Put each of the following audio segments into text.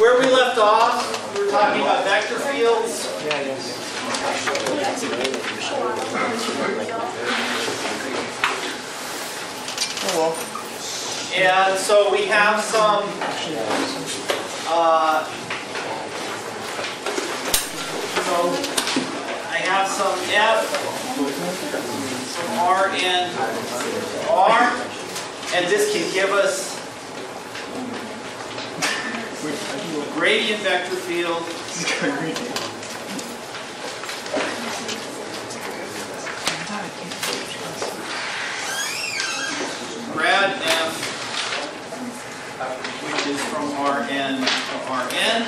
where we left off, we were talking about vector fields. And so we have some, uh, so I have some F from R and R, and this can give us gradient vector field grad f, which is from Rn to Rn.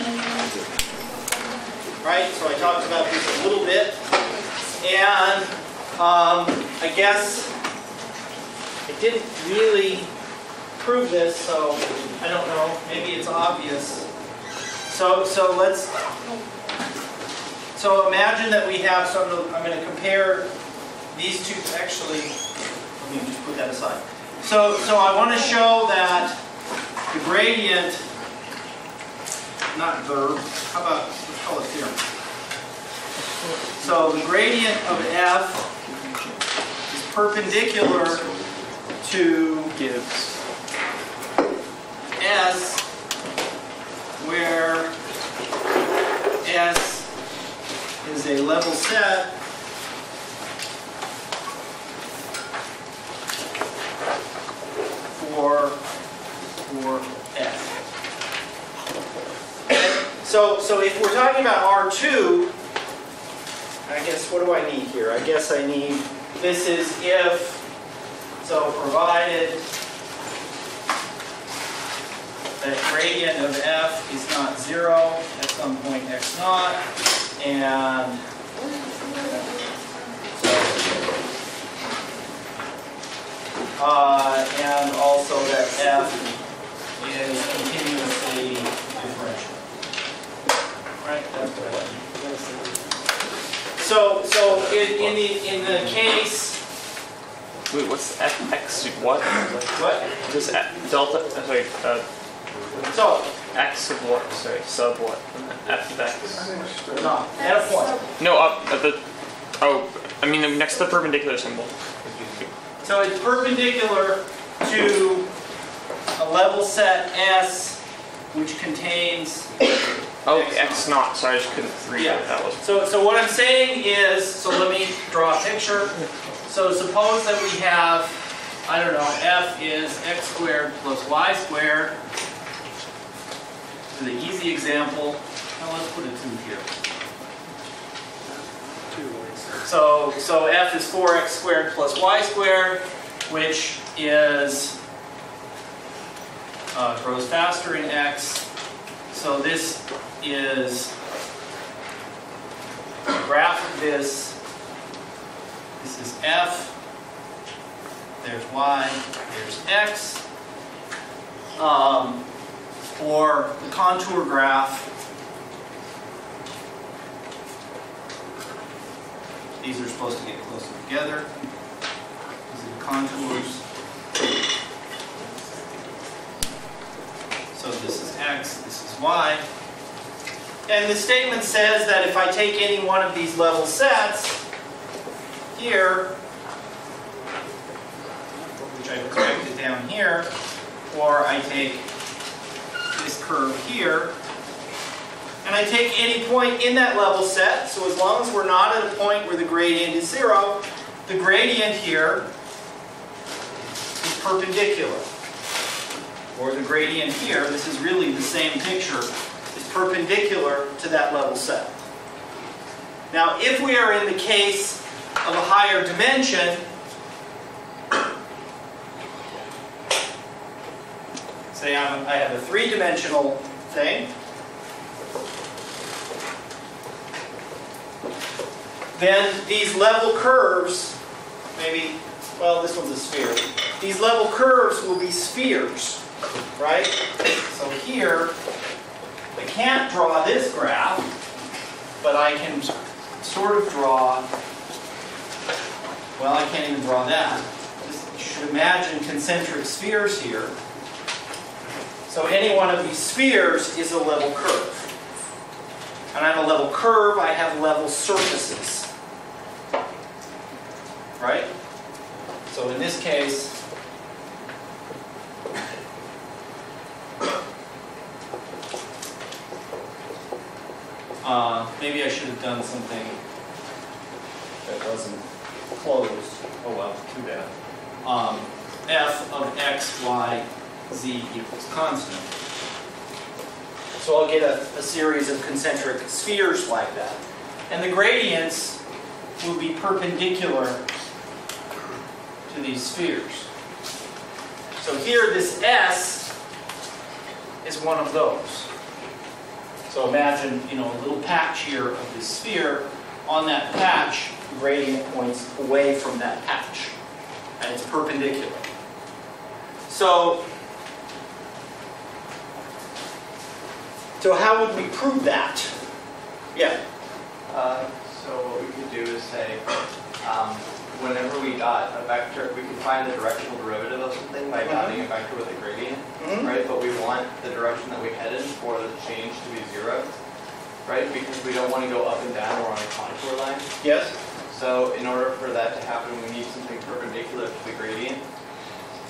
Right, so I talked about this a little bit. And um, I guess I didn't really prove this, so I don't know, maybe it's obvious. So, so let's, so imagine that we have some, I'm going to compare these two, actually, let me just put that aside. So, so I want to show that the gradient, not verb, how about, let's call it theorem. So the gradient of f is perpendicular to Gives. s, where s is a level set for, for f. So, so if we're talking about R2, I guess what do I need here? I guess I need, this is if, so provided that gradient of f is not zero at some point x naught, and uh, and also that f is continuously differential. Right, that's what I. So, so in, in the, in the case, Wait, what's F X what? what? Just delta. Sorry, uh, So, X of what? Sorry, sub what? F of X. no, at a point. No, up at the. Oh, I mean next to the perpendicular symbol. So it's perpendicular to a level set S, which contains, Oh, X X naught. Sorry, I just couldn't read Yeah. what that was. so, so what I'm saying is, so let me draw a picture. So suppose that we have, I don't know, F is x squared plus y squared. The easy example, now let's put a two here. So, so f is 4x squared plus y squared, which is, uh, grows faster in x. So this is a graph of this. This is f. There's y. There's x. Um, or the contour graph These are supposed to get closer together. These are the contours. So this is x, this is y. And the statement says that if I take any one of these level sets here, which I've corrected down here, or I take this curve here, and I take any point in that level set, so as long as we're not at a point where the gradient is zero, the gradient here is perpendicular. Or the gradient here, this is really the same picture, is perpendicular to that level set. Now, if we are in the case of a higher dimension, say I'm, I have a three-dimensional thing, then these level curves, maybe, well, this one's a sphere. These level curves will be spheres, right? So here, I can't draw this graph, but I can sort of draw, well, I can't even draw that. Just, should imagine concentric spheres here. So any one of these spheres is a level curve. And I have a level curve, I have level surfaces. Right? So in this case, uh, maybe I should have done something that wasn't closed. Oh well, too bad. Um, f of x, y, z equals constant. So I'll get a, a series of concentric spheres like that. And the gradients will be perpendicular to these spheres. So here, this S is one of those. So imagine, you know, a little patch here of this sphere. On that patch, the gradient points away from that patch, and it's perpendicular. So, so how would we prove that? Yeah. Uh, So what we could do is say, um, whenever we dot a vector, we can find the directional derivative of something by dotting a vector with a gradient, Mhm. right? But we want the direction that we head in for the change to be zero, right? Because we don't want to go up and down or on a contour line. Yes. So in order for that to happen, we need something perpendicular to the gradient.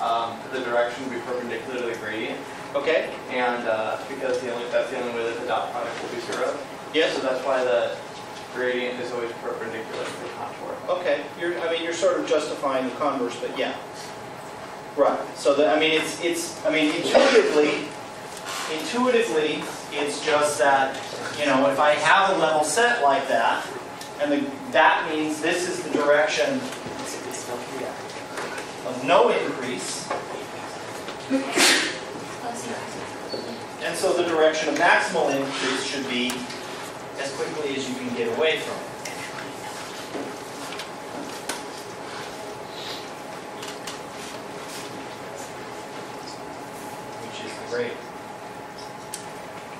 Um, The direction will be perpendicular to the gradient, Okay. and uh, because the only, that's the only way that the dot product will be zero. Yes. So that's why the gradient is always perpendicular to the contour. Okay, you're, I mean, you're sort of justifying the converse, but yeah. Right, so the, I mean, it's, it's, I mean, intuitively, intuitively, it's just that, you know, if I have a level set like that, and the, that means this is the direction of no increase, and so the direction of maximal increase should be as quickly as you can get away from it. which is.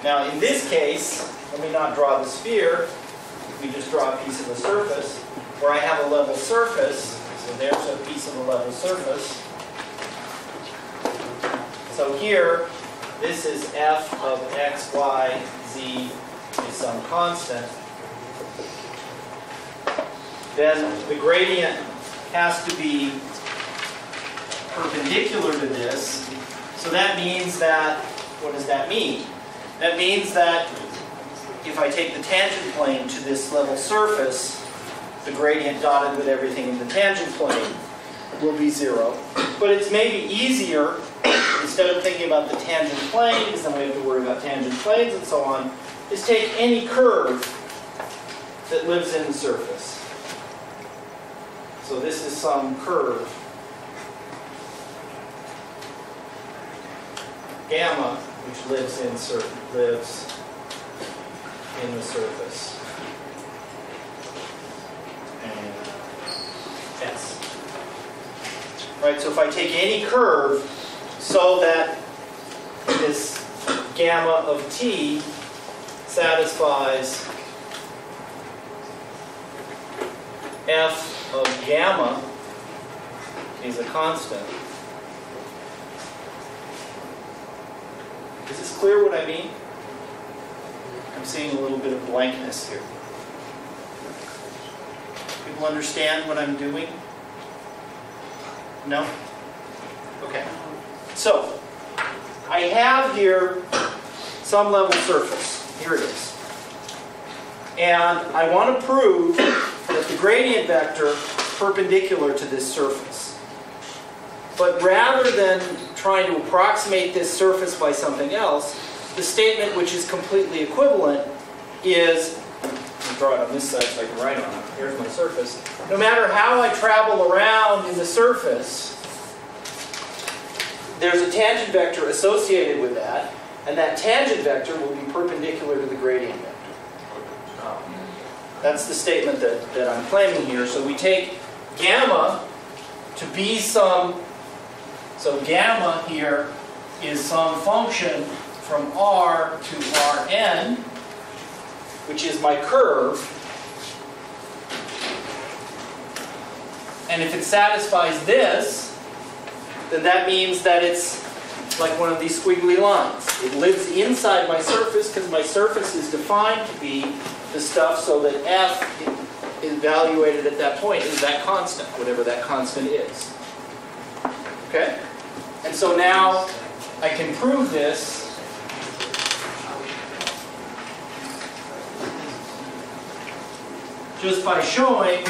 Now, in this case, let me not draw the sphere, we just draw a piece of the surface, where I have a level surface, so there's a piece of a level surface. So here, this is f of x, y, z is some constant. Then the gradient has to be perpendicular to this. So that means that, what does that mean? That means that if I take the tangent plane to this level surface, the gradient dotted with everything in the tangent plane will be zero. But it's maybe easier, instead of thinking about the tangent plane, because then we have to worry about tangent planes and so on, is take any curve that lives in the surface. So this is some curve gamma, which lives in lives in the surface. And S. Right, so if I take any curve so that this gamma of t satisfies f of gamma is a constant. Is this clear what I mean? I'm seeing a little bit of blankness here. People understand what I'm doing? No? Okay. So, I have here some level surface. Here it is. And I want to prove that the gradient vector perpendicular to this surface. But rather than trying to approximate this surface by something else, the statement which is completely equivalent is, I'll draw it on this side so I can write on it, here's my surface. No matter how I travel around in the surface, there's a tangent vector associated with that, and that tangent vector will be perpendicular to the gradient vector. That's the statement that, that I'm claiming here. So we take gamma to be some, so gamma here is some function from R to Rn, which is my curve. And if it satisfies this, then that means that it's like one of these squiggly lines. It lives inside my surface because my surface is defined to be the stuff so that f evaluated at that point is that constant, whatever that constant is. Okay? And so now I can prove this just by showing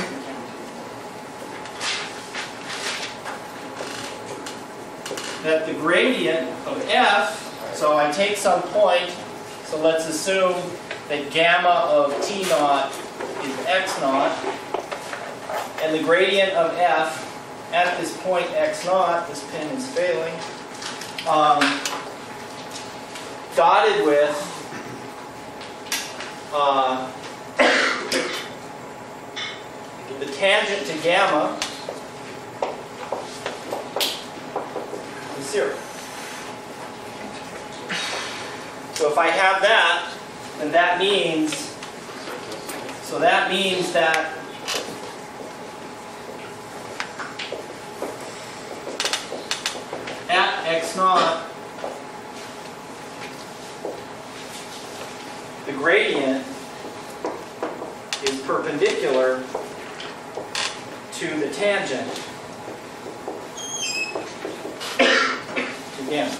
that the gradient of f, so I take some point, so let's assume that gamma of t naught is x naught, and the gradient of f at this point x naught, this pin is failing, um, dotted with uh, the tangent to gamma zero. So if I have that, then that means, so that means that at x naught, the gradient is perpendicular to the tangent gamma.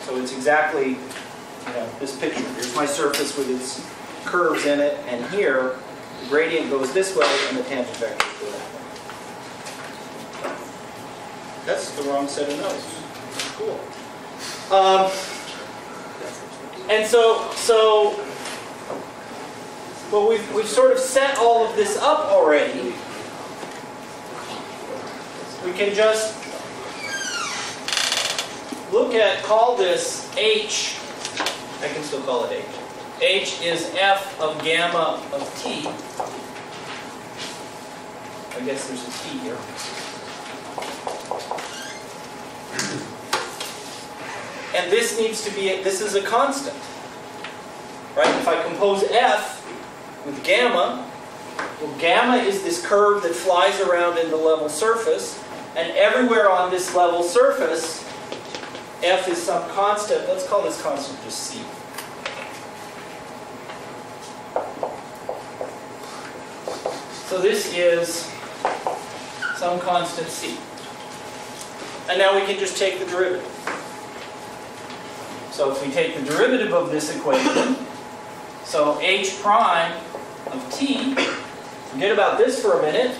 So it's exactly, you know, this picture. Here's my surface with its curves in it, and here, the gradient goes this way and the tangent vectors go that way. That's the wrong set of notes. Cool. Um, and so, so, well, we've, we've sort of set all of this up already. We can just look at, call this H, I can still call it H. H is f of gamma of t. I guess there's a t here. And this needs to be, this is a constant. Right? If I compose f with gamma, well, gamma is this curve that flies around in the level surface, and everywhere on this level surface, f is some constant. Let's call this constant just c. So this is some constant c. And now we can just take the derivative. So if we take the derivative of this equation, so h prime of t, forget about this for a minute,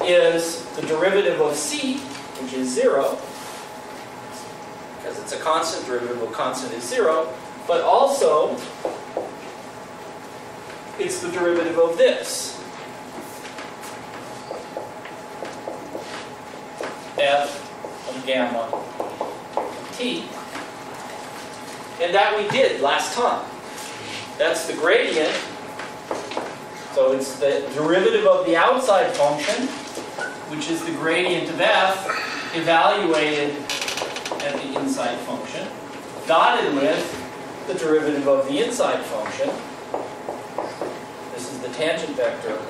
is the derivative of c, which is 0, because it's a constant derivative of constant is 0, but also it's the derivative of this. f of gamma t. And that we did last time. That's the gradient. So it's the derivative of the outside function, which is the gradient of f, evaluated at the inside function, dotted with the derivative of the inside function. This is the tangent vector.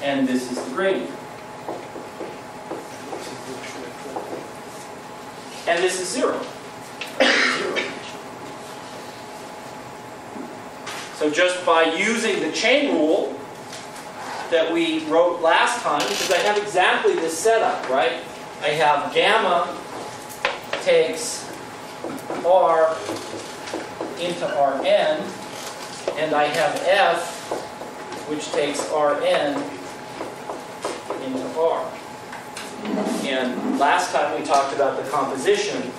And this is the gradient. And this is zero. So just by using the chain rule that we wrote last time, because I have exactly this setup, right? I have gamma takes r into rn, and I have f which takes rn into r. And last time we talked about the composition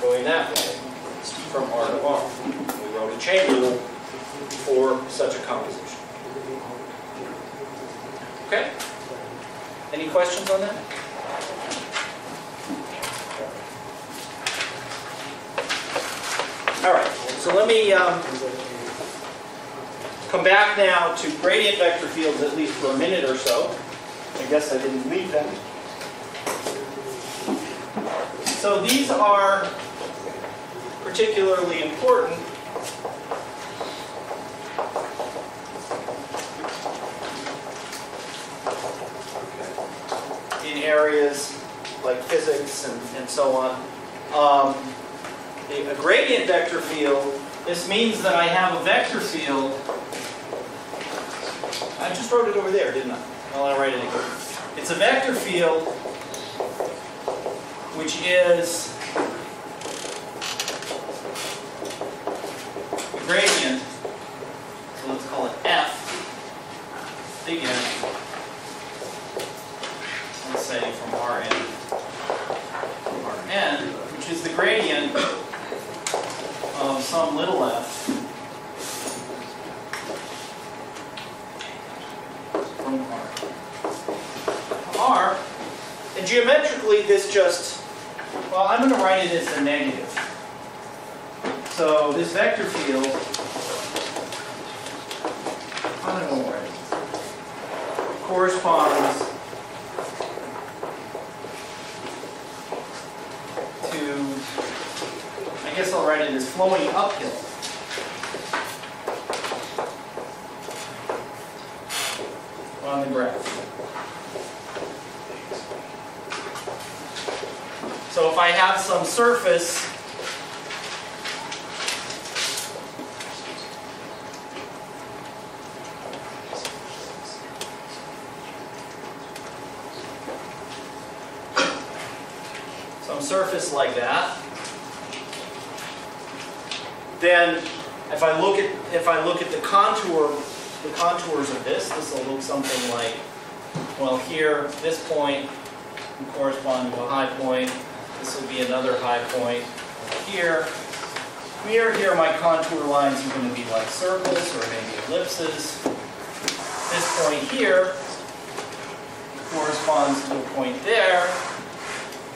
going that way, from R to R. We wrote a chain rule for such a composition. Okay? Any questions on that? All right, so let me um, come back now to gradient vector fields at least for a minute or so. I guess I didn't leave them. So these are particularly important areas like physics and, and so on. Um, a gradient vector field, this means that I have a vector field. I just wrote it over there, didn't I? Well, I'll write it again. It's a vector field which is gradient, so let's call it F, big F, let's say from Rn to Rn, which is the gradient of some little f from R. R, and geometrically this just, well, I'm going to write it as a negative. So this vector field, I'm going to write it, corresponds to, I guess write it as flowing uphill. On the graph. So if I have some surface some surface like that, then if I look at if I look at the contour the contours of this, this will look something like well here this point will correspond to a high point. This will be another high point here. Here, here my contour lines are going to be like circles or maybe ellipses. This point here corresponds to a point there,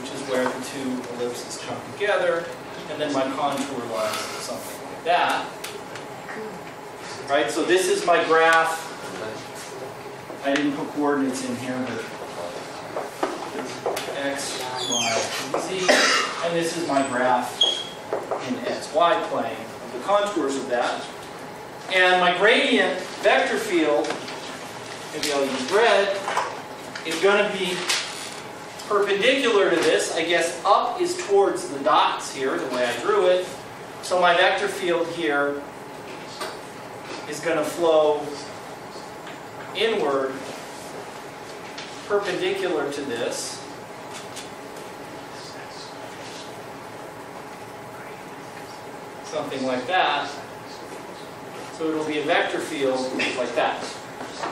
which is where the two ellipses come together. And then my contour lines is something that. Right, so this is my graph. I didn't put coordinates in here, but x, y, z, and this is my graph in xy plane, the contours of that. And my gradient vector field, maybe I'll use red, is going to be perpendicular to this. I guess up is towards the dots here, the way I drew it. So my vector field here is going to flow inward perpendicular to this. Something like that. So it'll be a vector field like that,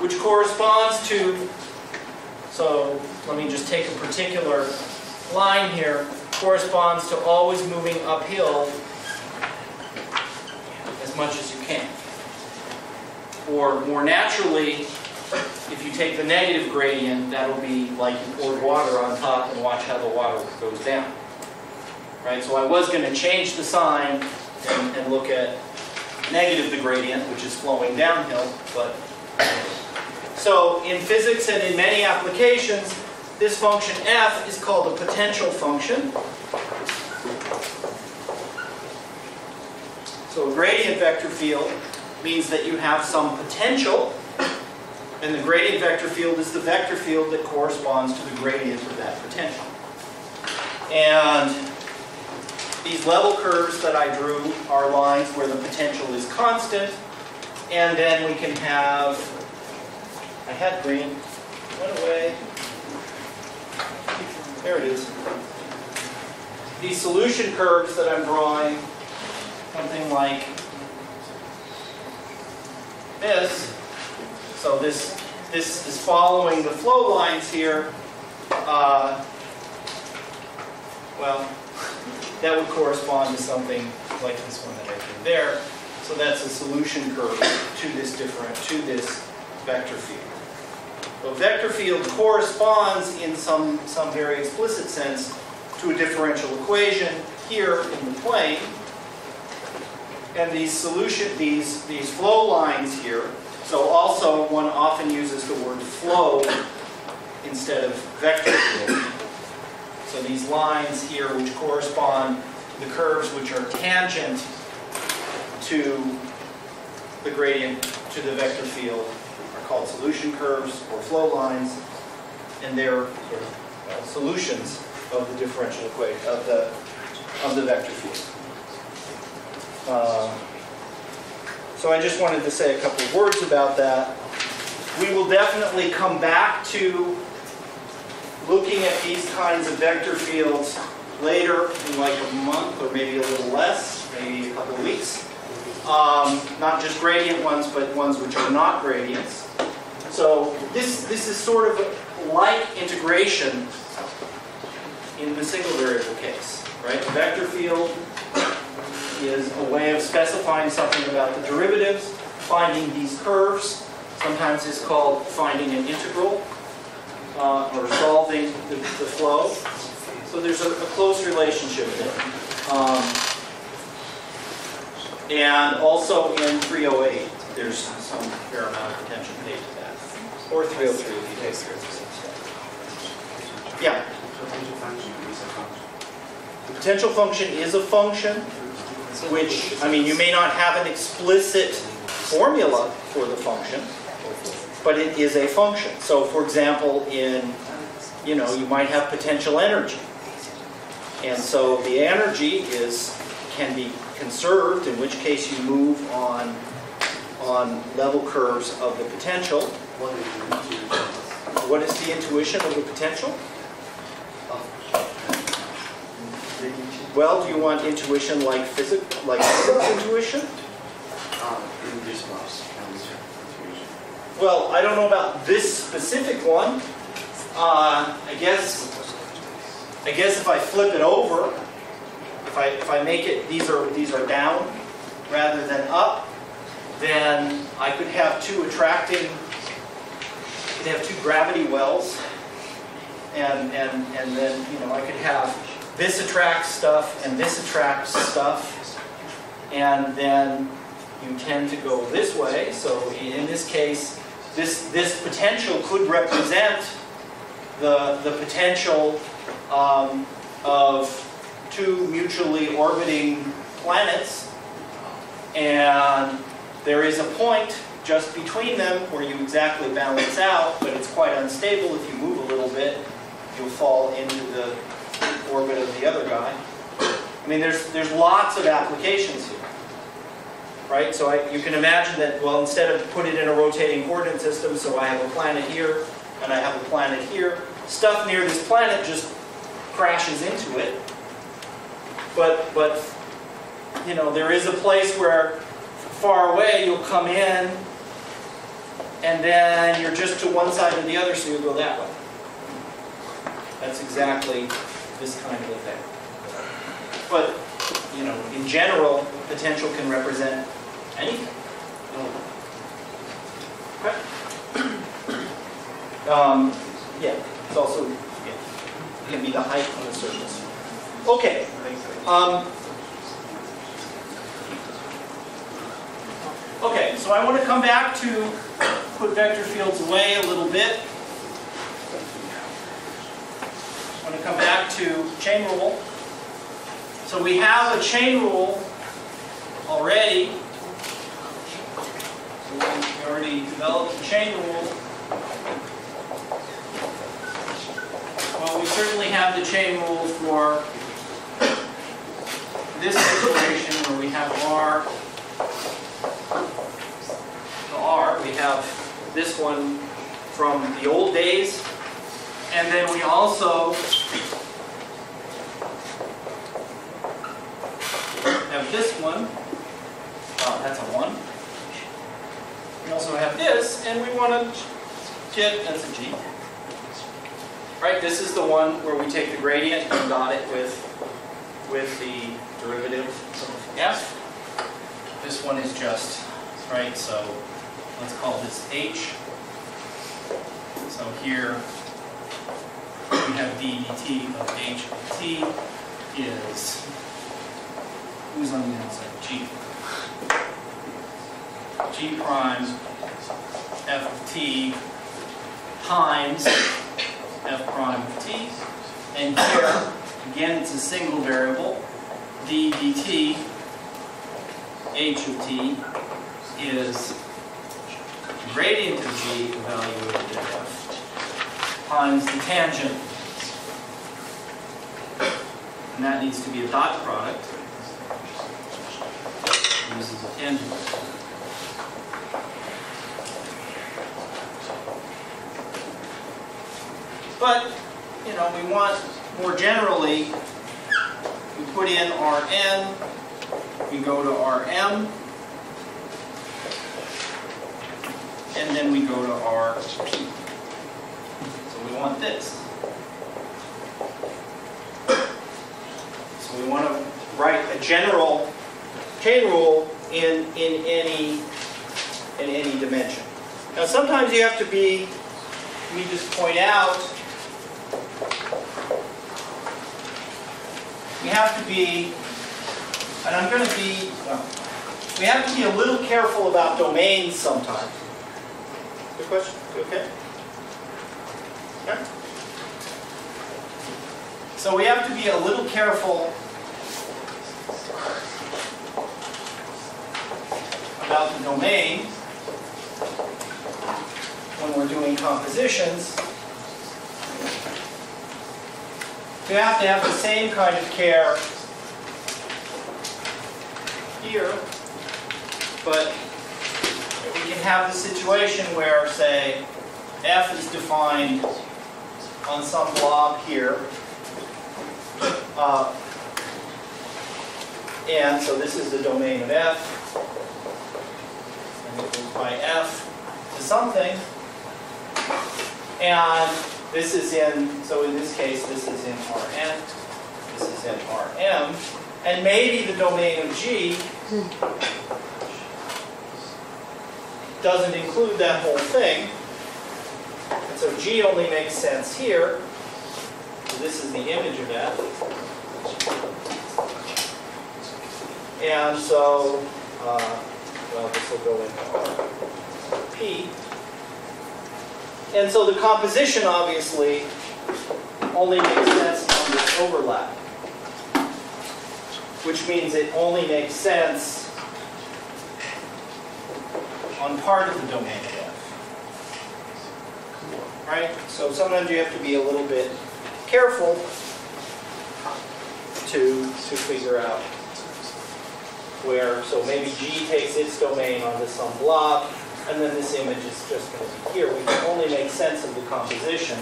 which corresponds to, so let me just take a particular line here, corresponds to always moving uphill much as you can. Or more naturally, if you take the negative gradient, that'll be like you poured water on top and watch how the water goes down. Right, so I was going to change the sign and, and look at negative the gradient, which is flowing downhill, but so in physics and in many applications, this function f is called a potential function. So a gradient vector field means that you have some potential, and the gradient vector field is the vector field that corresponds to the gradient of that potential. And these level curves that I drew are lines where the potential is constant, and then we can have, I had green, went away, there it is. These solution curves that I'm drawing, like this. So this, this is following the flow lines here. Uh, well, that would correspond to something like this one that I did there. So that's a solution curve to this different, to this vector field. So vector field corresponds in some, some very explicit sense to a differential equation here in the plane. And these solution, these, these flow lines here, so also one often uses the word flow instead of vector field. So these lines here which correspond to the curves which are tangent to the gradient, to the vector field, are called solution curves or flow lines. And they're sort of uh, solutions of the differential equation, of the, of the vector field. Uh, So I just wanted to say a couple words about that. We will definitely come back to looking at these kinds of vector fields later in like a month or maybe a little less, maybe a couple of weeks. Um, Not just gradient ones, but ones which are not gradients. So this, this is sort of like integration in the single variable case, right? Vector field is a way of specifying something about the derivatives, finding these curves. Sometimes it's called finding an integral uh, or solving the, the flow. So there's a, a close relationship there. Um, and also in 308, there's some fair amount of attention paid to that. Or 303 if you take 306. Yeah, Potential function is the potential function is a function, which, I mean, you may not have an explicit formula for the function, but it is a function. So for example, in, you know, you might have potential energy. And so the energy is, can be conserved, in which case you move on, on level curves of the potential. What is the intuition What is the intuition of the potential? Of the intuition? Well, do you want intuition like physics, like physics intuition? Um, in this class, and this intuition. Well, I don't know about this specific one. Uh, I guess, I guess if I flip it over, if I, if I make it, these are, these are down rather than up, then I could have two attracting, I could have two gravity wells. And, and, and then, you know, I could have this attracts stuff and this attracts stuff. And then you tend to go this way. So in this case, this, this potential could represent the, the potential um, of two mutually orbiting planets. And there is a point just between them where you exactly balance out, but it's quite unstable. If you move a little bit, you'll fall into the orbit of the other guy. I mean, there's, there's lots of applications here right? So I, you can imagine that, well, instead of put it in a rotating coordinate system, so I have a planet here and I have a planet here, stuff near this planet just crashes into it. But, but, you know, there is a place where far away you'll come in and then you're just to one side or the other, so you'll go that way. That's exactly this kind of thing. But, you know, in general, potential can represent anything. Okay. Um, yeah, it's also, yeah, it can be the height on the surface. Okay, um, okay, so I want to come back to put vector fields away a little bit. I want to come back to chain rule. So we have a chain rule already. We already developed a chain rule. Well, we certainly have the chain rule for this situation where we have R to R. We have this one from the old days. And then we also have this one. Uh, that's a one. We also have this, and we want to get, that's a G. Right, this is the one where we take the gradient and dot it with, with the derivative of f. This one is just, right, so let's call this h. So here, have d dt of h of t is Who's on the outside? G. G prime f of t times f prime of t. And here, again, it's a single variable. d dt h of t is gradient of g evaluated at f times the tangent And that needs to be a dot product. And this is a tangent. But, you know, we want, more generally, we put in Rn, we go to Rm, and then we go to Rp. So we want this. We want to write a general chain rule in, in any, in any dimension. Now, sometimes you have to be, let me just point out, we have to be, and I'm going to be, well, we have to be a little careful about domains sometimes. Good question? Okay? Yeah? So we have to be a little careful about the domain when we're doing compositions. We have to have the same kind of care here, but we can have the situation where, say, f is defined on some blob here. Uh, and so this is the domain of f. And it goes by f to something. And this is in, so in this case, this is in Rn, this is in Rm, and maybe the domain of G doesn't include that whole thing. And so G only makes sense here. So this is the image of F. And so, uh, well, this will go into P. And so the composition obviously only makes sense on this overlap. Which means it only makes sense on part of the domain of F. Right? So sometimes you have to be a little bit careful to, to figure out where, so maybe G takes its domain onto some blob, and then this image is just going to be here. We can only make sense of the composition.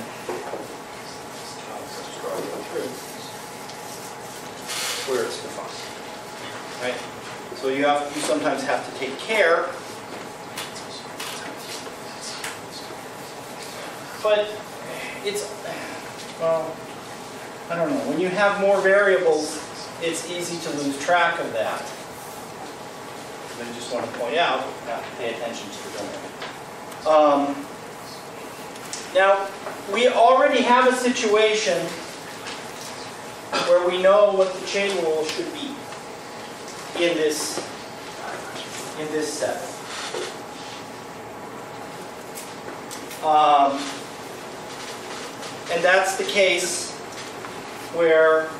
Where it's defined. Right? So you have, you sometimes have to take care. But it's, well, I don't know. When you have more variables, it's easy to lose track of that. I just want to point out, uh, pay attention to the domain. Um, now, we already have a situation where we know what the chain rule should be in this, in this set. Um, and that's the case where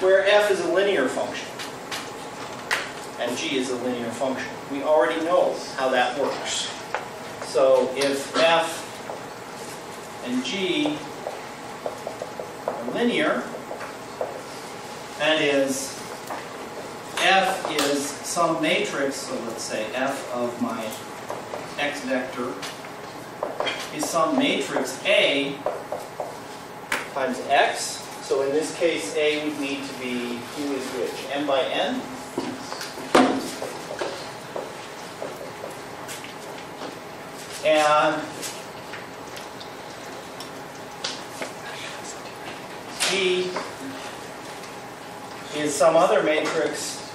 where f is a linear function and g is a linear function. We already know how that works. So if f and g are linear, that is, f is some matrix, so let's say f of my x vector is some matrix A times x. So in this case, A would need to be, who is which? M by N? And G is some other matrix.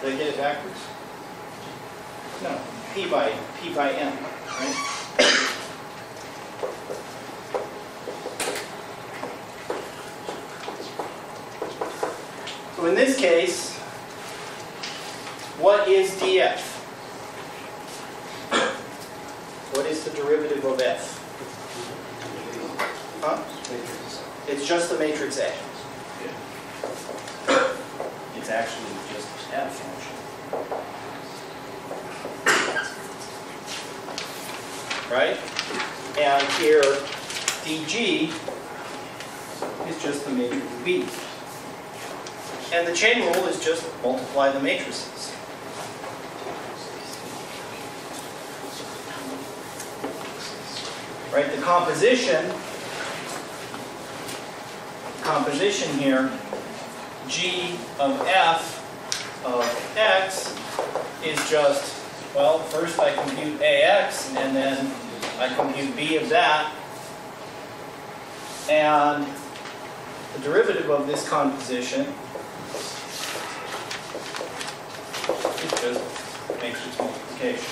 Did I get it backwards? No, P by, P by M, right? So in this case, what is df? What is the derivative of f? Huh? It's just the matrix A. It's actually just f function. Right? And here, DG is just the matrix B. And the chain rule is just multiply the matrices. Right, the composition, composition here, G of F of X is just, well, first I compute AX and then I compute B of that. And the derivative of this composition just matrix multiplication.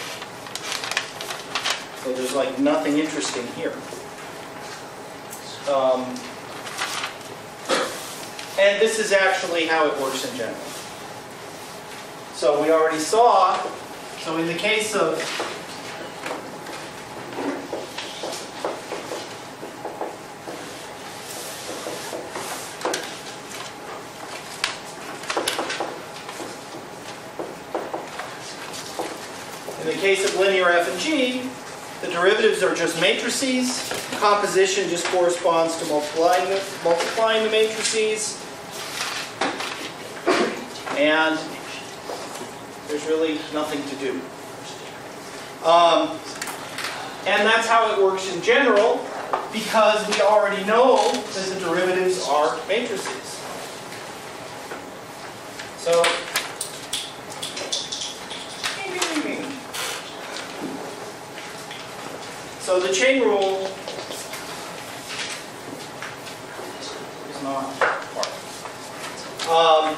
So there's like nothing interesting here. Um, and this is actually how it works in general. So we already saw, so in the case of case of linear f and g, the derivatives are just matrices. Composition just corresponds to multiplying the, multiplying the matrices. And there's really nothing to do. Um, and that's how it works in general, because we already know that the derivatives are matrices. So, So the chain rule is not part. Um,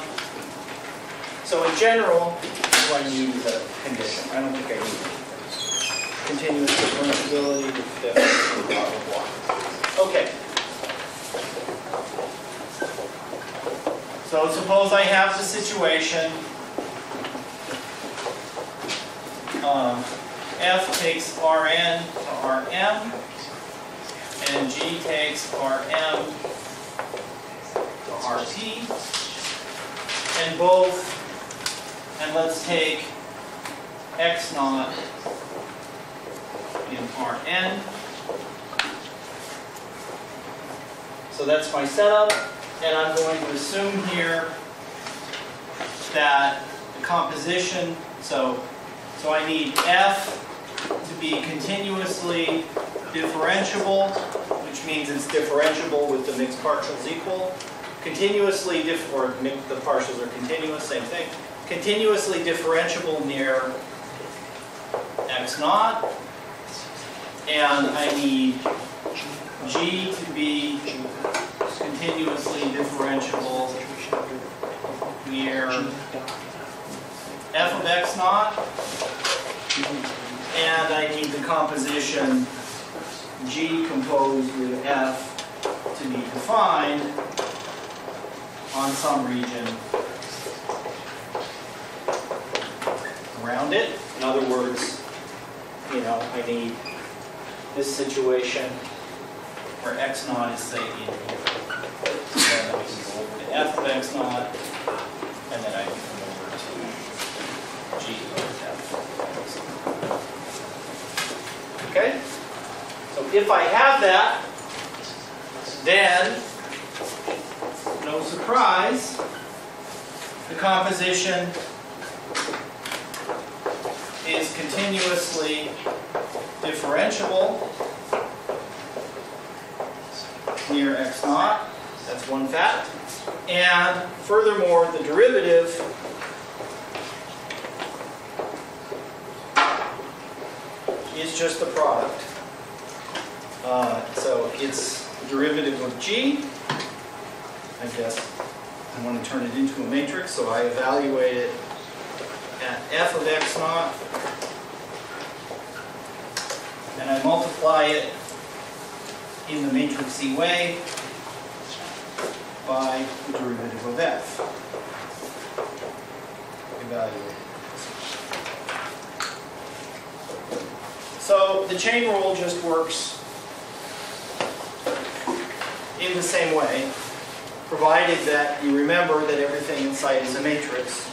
so in general, I need a condition. I don't think I need it. Continuous differentiability, blah, blah, blah. Okay. So suppose I have the situation, um, F takes Rn Rm, and G takes Rm to Rp, and both, and let's take X naught in Rn. So that's my setup, and I'm going to assume here that the composition, so, so I need F to be continuously differentiable, which means it's differentiable with the mixed partials equal. Continuously diff, or the partials are continuous, same thing. Continuously differentiable near x naught. And I need g to be continuously differentiable near f of x naught. And I need the composition G composed with F to be defined on some region around it. In other words, you know, I need this situation where X naught is say in here. Then I can go over to F of X naught, and then I can come over to G of F of X naught. Okay? So if I have that, then, no surprise, the composition is continuously differentiable near x naught. That's one fact. And furthermore, the derivative just the product. Uh, so it's derivative of g. I guess I want to turn it into a matrix, so I evaluate it at f of x naught. And I multiply it in the matrixy way by the derivative of f. Evaluate. So the chain rule just works in the same way, provided that you remember that everything inside is a matrix.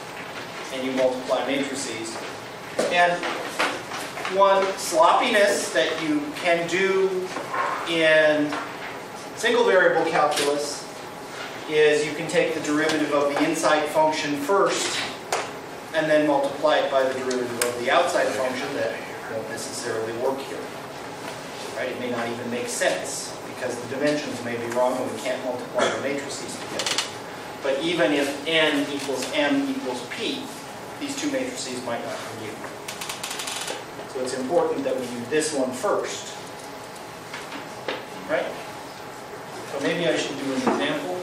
and you multiply matrices. And one sloppiness that you can do in single variable calculus is you can take the derivative of the inside function first and then multiply it by the derivative of the outside function that won't necessarily work here. Right? It may not even make sense because the dimensions may be wrong and we can't multiply the matrices together. But even if n equals m equals p, these two matrices might not commute. So it's important that we do this one first. Right? So maybe I should do an example.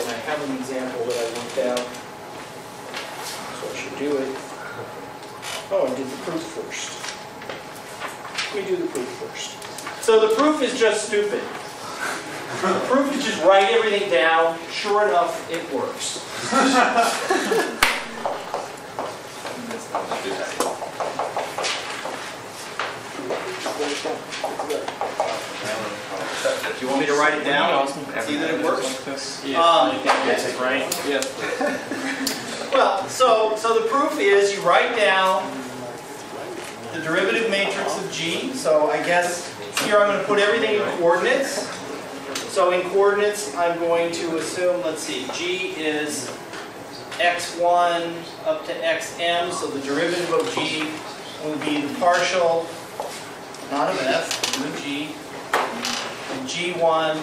And I have an example that I worked out. So I should do it. Oh, I did the proof first. Let me do the proof first. So the proof is just stupid. The proof is just write everything down. Sure enough, it works. Do you want me to write it down? See that it works? Um, Right? Well, so, so the proof is you write down the derivative matrix of G. So I guess here I'm going to put everything in coordinates. So in coordinates, I'm going to assume, let's see, G is x1 up to xm. So the derivative of G will be the partial, not of f, of G, and G1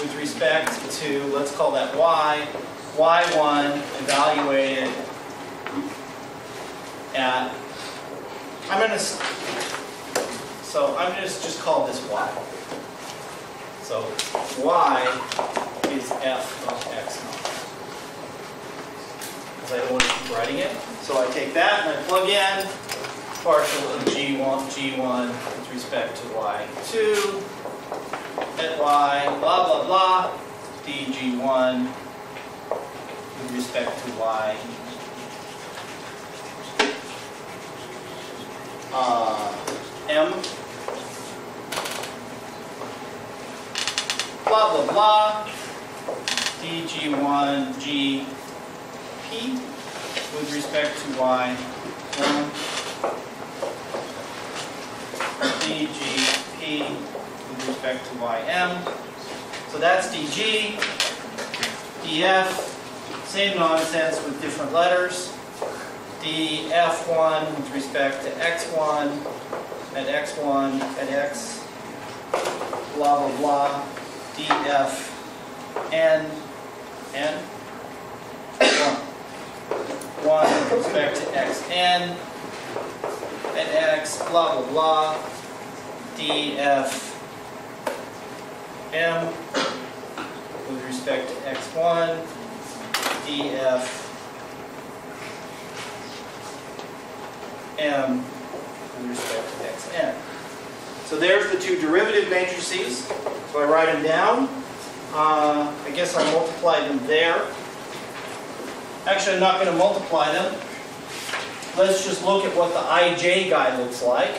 with respect to, let's call that y, y1 evaluated at, I'm going to, so I'm going to just call this y. So y is f of x naught. Because I don't want to keep writing it. So I take that and I plug in partial of g1, g1 with respect to y2 at y, blah, blah, blah, dg1 with respect to y. Uh, m, blah, blah, blah, dg1 g p with respect to y, 1, dgp with respect to ym. So that's dg, df, same nonsense with different letters. Df1 with respect to x1, at x1, at x, blah, blah, blah. df n, n, 1. 1 with respect to xn, at x, blah, blah, blah. df m with respect to x1, df m with respect to xn. So there's the two derivative matrices. So I write them down. Uh, I guess I'll multiply them there. Actually, I'm not going to multiply them. Let's just look at what the ij guy looks like.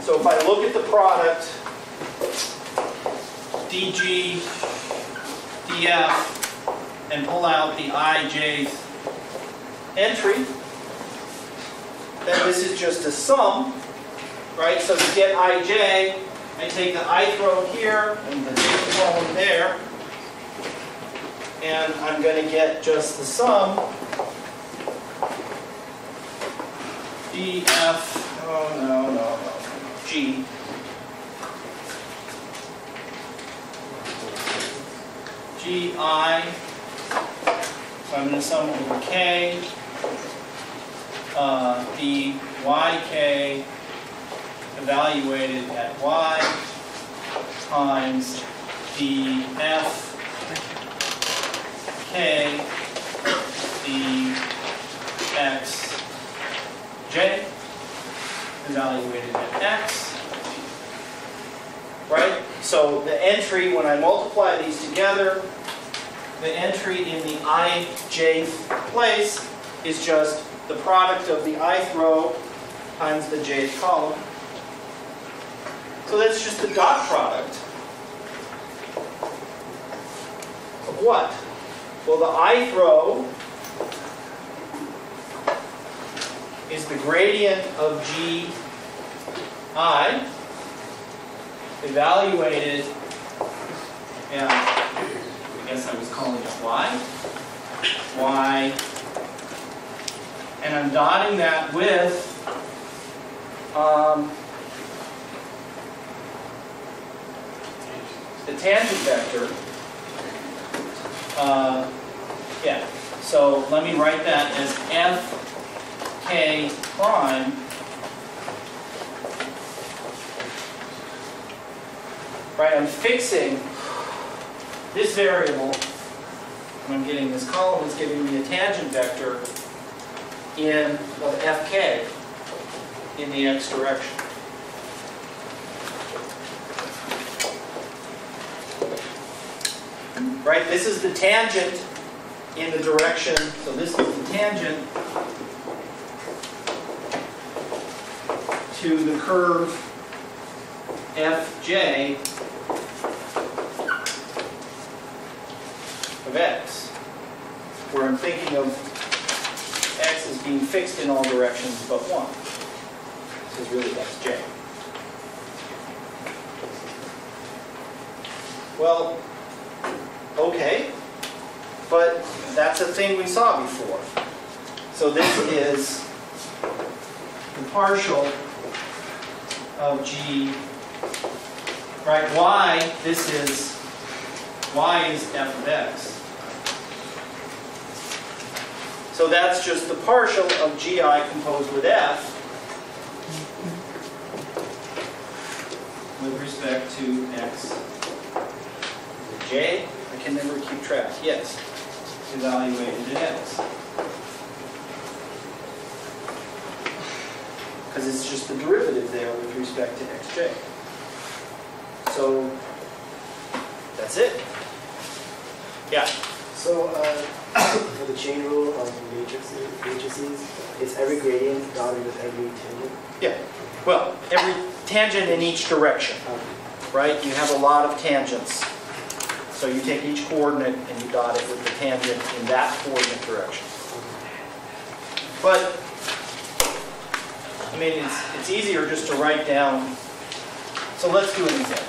So if I look at the product, dg, df, and pull out the ijth entry, then this is just a sum, right? So to get ij, I take the ith row here and the jth column there, and I'm going to get just the sum. Df, oh no, no, no, g, gi, so I'm going to sum over k, uh, the yk evaluated at y times the f k the x j evaluated at x. Right? So the entry, when I multiply these together, the entry in the ij place is just the product of the ith row times the jth column. So that's just the dot product of what? Well, the ith row is the gradient of GI evaluated, yeah, I guess I was calling it Y. Y. And I'm dotting that with, um, the tangent vector. Uh, yeah, so let me write that as f k prime. Right, I'm fixing this variable, when I'm getting this column, is giving me a tangent vector in, of fk in the x direction. Right, this is the tangent in the direction, so this is the tangent to the curve fj of x, where I'm thinking of being fixed in all directions but one. This is really that's J. Well, okay, but that's a thing we saw before. So this is the partial of g, right, y, this is, y is f of x. So that's just the partial of gi composed with f with respect to x. j, I can never keep track, yes, evaluated at x. Because it's just the derivative there with respect to xj. So, that's it. Yeah, So, uh, for the chain rule of matrices, matrices, is every gradient dotted with every tangent? yeah. Well, every tangent in each direction, right? You have a lot of tangents. So you take each coordinate and you dot it with the tangent in that coordinate direction. But, I mean, it's, it's easier just to write down. So let's do an example.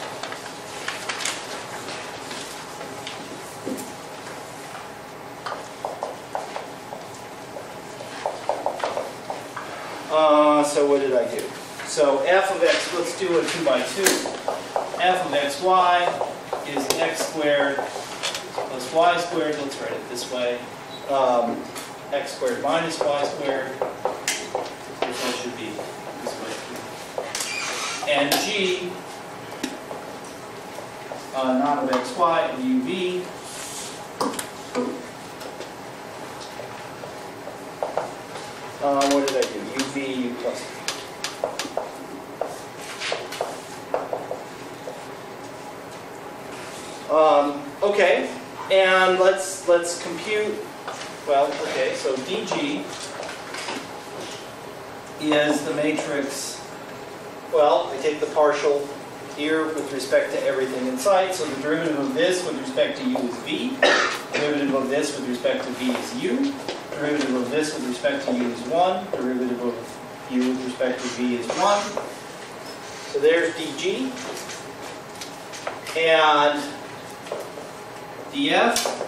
Uh, so what did I do? So f of x, let's do a two by two. f of xy is x squared plus y squared, let's write it this way. Um, x squared minus y squared. This one should be this way. And g, uh, not of xy, of uv. Uh, what did I do? uv, u plus v. Um, okay, and let's, let's compute, well, okay, so dg is the matrix, well, I take the partial here with respect to everything in sight, so the derivative of this with respect to u is v, derivative of this with respect to v is u, derivative of this with respect to u is 1, derivative of u with respect to v is 1. So there's dg. And df,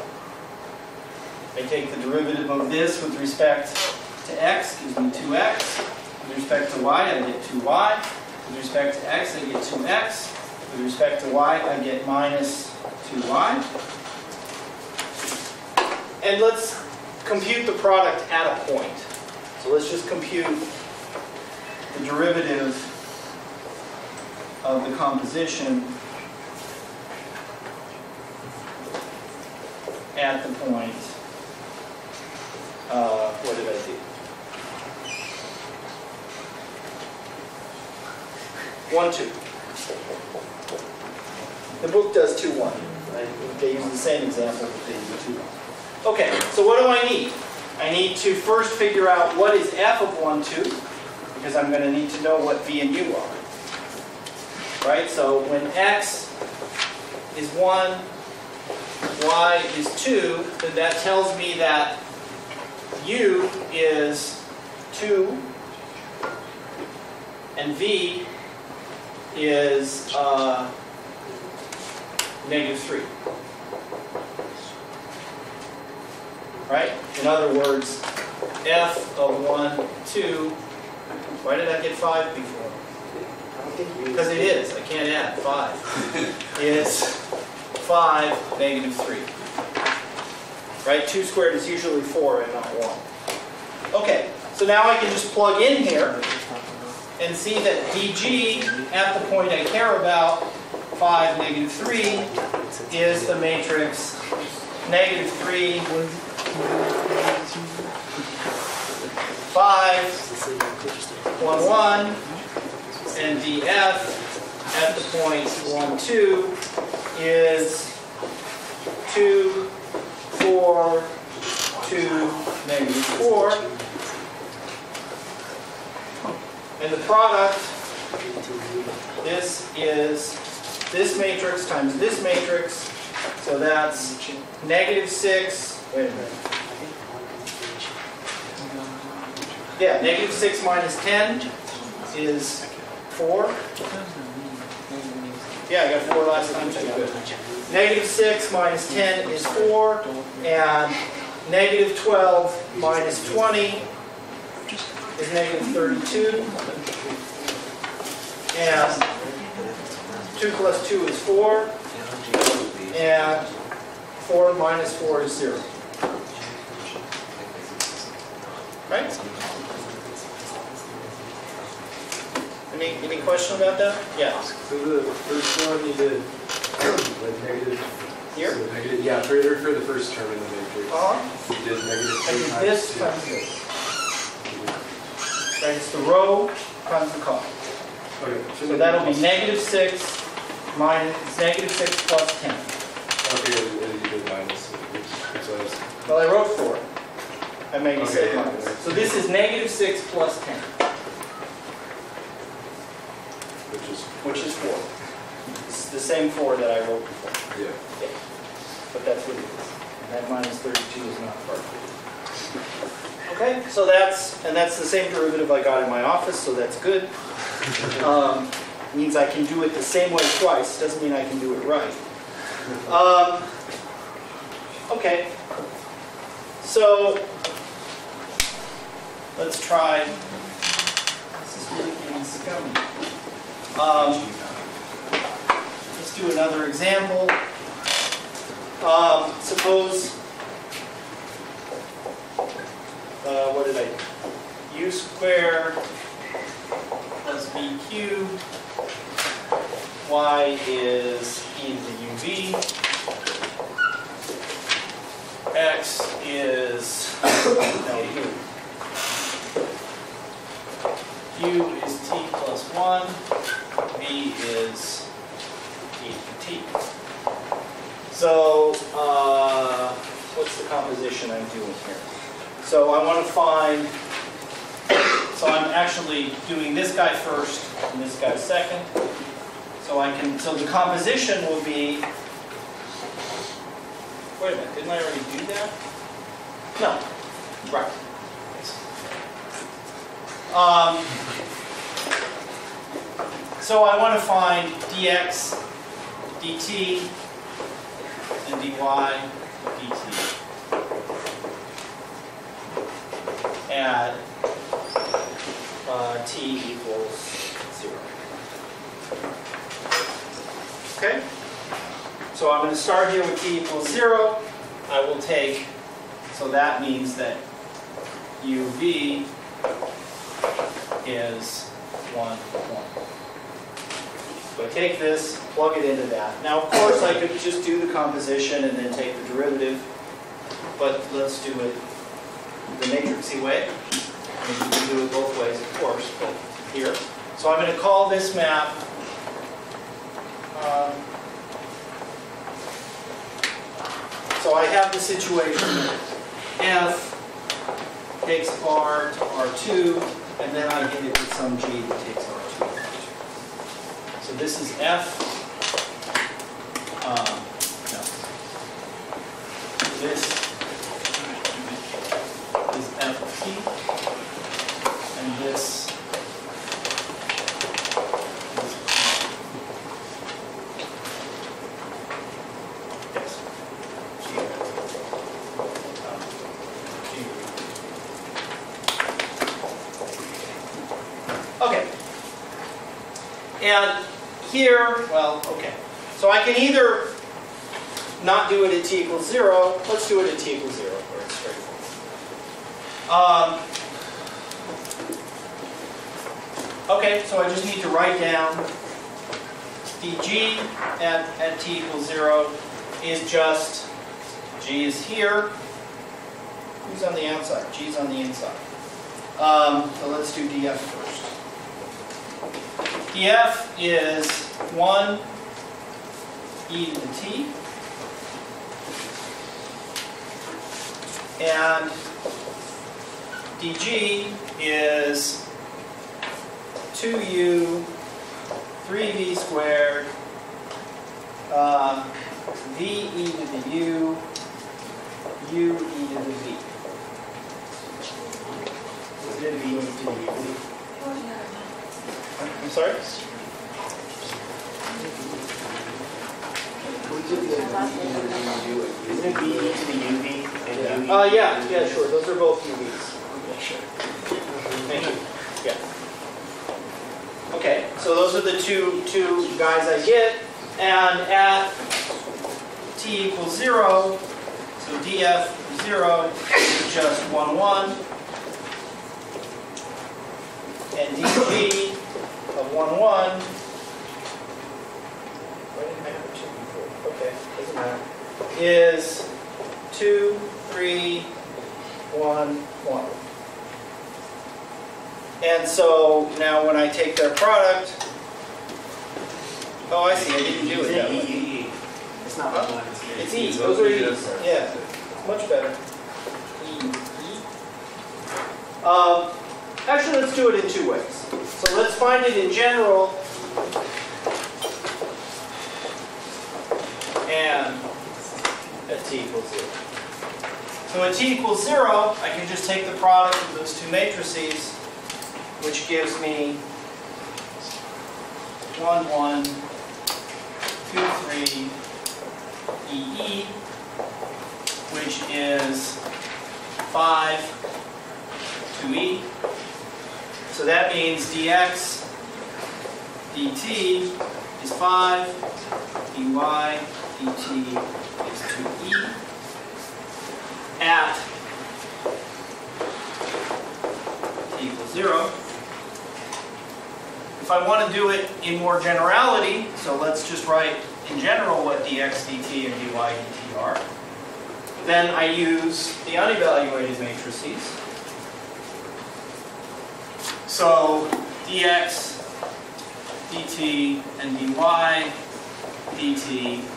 I take the derivative of this with respect to x, gives me 2x. With respect to y, I get 2y. With respect to x, I get 2x. With respect to y, I get minus 2y. And let's compute the product at a point. So let's just compute the derivative of the composition at the point, uh, what did I do? One, two. The book does two, one. Right? They use the same example, but they use two, one. Okay, so what do I need? I need to first figure out what is f of 1, 2, because I'm going to need to know what v and u are. Right, so when x is 1, y is 2, then that tells me that u is 2 and V is uh, negative 3. Right? In other words, f of 1, 2, why did I get 5 before? I don't think you. Because it is, I can't add, 5. Is 5, negative 3. Right, 2 squared is usually 4 and not 1. Okay, so now I can just plug in here and see that dg at the point I care about, 5, negative 3, is the matrix negative 3, 5, It's the same interesting. 1, 1, and df at the point 1, 2 is 2, 4, 2, negative 4. And the product, this is this matrix times this matrix, so that's negative 6, wait a minute. Yeah, negative 6 minus 10 is 4. Yeah, I got 4 last time. Negative 6 minus 10 is 4, and negative 12 minus 20 is negative 32. And 2 plus 2 is 4, and 4 minus 4 is 0. Right? Any, any question about that? Yeah. So the first one you did, like negative. Here? so negative- Yeah, for, for the first term in the matrix. Uh-huh. You did negative I two did times this two. times this. Right, it's the row times the column. Okay. So that'll be negative six minus, negative six plus ten. Okay, and and you did minus, so Well, I wrote four. I made you say Okay, yeah. minus. So this is negative six plus ten, which is, which is four. It's the same four that I wrote before, yeah. but that's what it is. And that minus thirty-two is not part of it. Okay, so that's, and that's the same derivative I got in my office, so that's good. Um, Means I can do it the same way twice, doesn't mean I can do it right. Um, Okay. So, let's try, this is really getting scummy. Um, Let's do another example. Um, Suppose, uh, what did I, do? u squared plus b cubed, y is e to the uv, x is, no, u. u is t plus 1, v is t. So, uh, what's the composition I'm doing here? So I want to find, so I'm actually doing this guy first and this guy second. So I can, so the composition will be, wait a minute, didn't I already do that? No, right. Um, so I want to find dx, dt, and dy, dt. At uh, t equals zero. Okay? So I'm going to start here with t equals zero. I will take, so that means that uv is 1, 1. So I take this, plug it into that. Now, of course, I could just do the composition and then take the derivative, but let's do it the matrixy way. Mean, you can do it both ways, of course, but here. So I'm going to call this map um, So I have the situation, f takes r to r2, and then I hit it with some g that takes r2 r2. So this is F. Um, no. This is FT. And this And here, well, okay. So I can either not do it at t equals zero. Let's do it at t equals zero, where it's straightforward. Um, okay, so I just need to write down dg at, at t equals zero is just, g is here. Who's on the outside? G's on the inside. Um, so let's do df first. df is 1 e to the t. And dg is 2u 3v squared uh, v e to the u u e to the v. Then V to the UV. I'm sorry? Isn't it V to the UV and UV? Uh, yeah, yeah, sure, those are both UVs. Okay, sure. Thank you. Yeah. Okay, so those are the two, two guys I get, and at t equals zero, so df zero is just one, one. And dg of one, one. Why didn't I have a two before? Okay, doesn't matter. Is two, three, one, one. And so now when I take their product, oh, I see, I didn't do it that way. it? It's not one, it's It's E, those are E's, yeah, much better. Um, actually, let's do it in two ways. So let's find it in general. And at t equals zero. So at t equals zero, I can just take the product of those two matrices, which gives me one, one, two, three, EE, e, which is 5 2E. So that means dx dt is 5, dy dt is 2E at t equals 0. If I want to do it in more generality, so let's just write in general what dx dt and dy dt are, then I use the unevaluated matrices. So dx dt and dy dt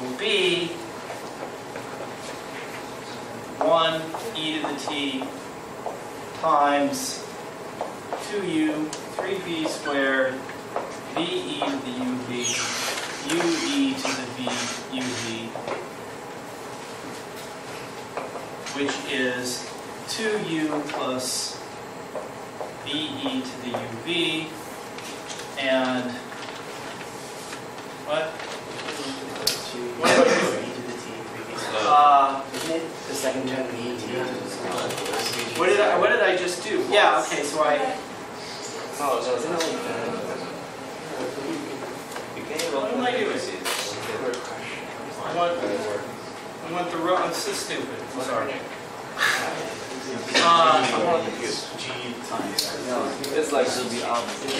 will be 1 e to the t times 2u 3b squared ve to the uv ue to the v uv which is 2u plus ve to the uv and what? What am I doing? E the T, previous. Uh, Isn't it the second the what did I, what did I just do? Yeah, okay, so I, No, so Isn't like the? what am I doing? I want, I want the row, this is stupid, I'm sorry. Uh, It's like the opposite.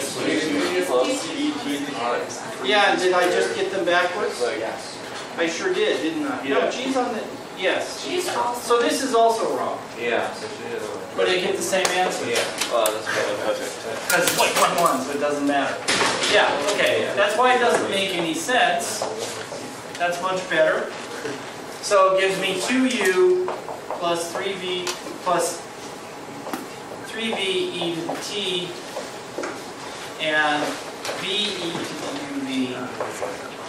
Yeah, and did I just get them backwards? Like, I sure did, didn't I? No, Yeah. G's on the, yes. She's also. So this is also wrong, yeah, so she did it. but I get the same answer. Yeah, well, that's probably perfect. Because it's like one one, so it doesn't matter. Yeah, okay, that's why it doesn't make any sense. That's much better. So it gives me two U plus three V plus three V e to the T and V e to the UV